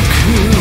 cool.